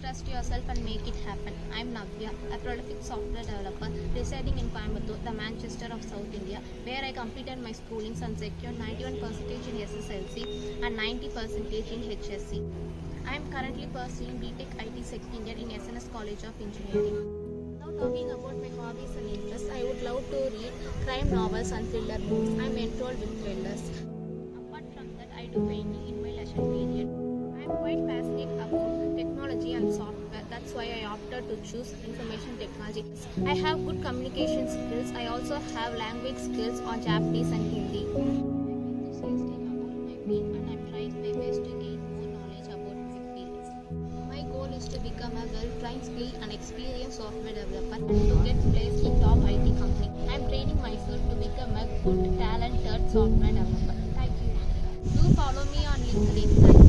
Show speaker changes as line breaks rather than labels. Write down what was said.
Trust yourself and make it happen. I'm Navya, a prolific software developer residing in Coimbatore, the Manchester of South India, where I completed my schooling and secured 91% in SSLC and 90% in HSC. I am currently pursuing BTech IT Second Year in SNS College of Engineering. Now talking about my hobbies and interests, I would love to read crime novels and thriller books. I'm enrolled with thrillers. Apart from that, I do painting and software. That's why I opted to choose information technology. I have good communication skills. I also have language skills on Japanese and Hindi. And I'm trying my best to gain more knowledge about my field. My goal is to become a well-trained, skilled and experienced software developer and to get placed in top IT company. I'm training myself to become a good, talented software developer. Thank you. Do follow me on LinkedIn.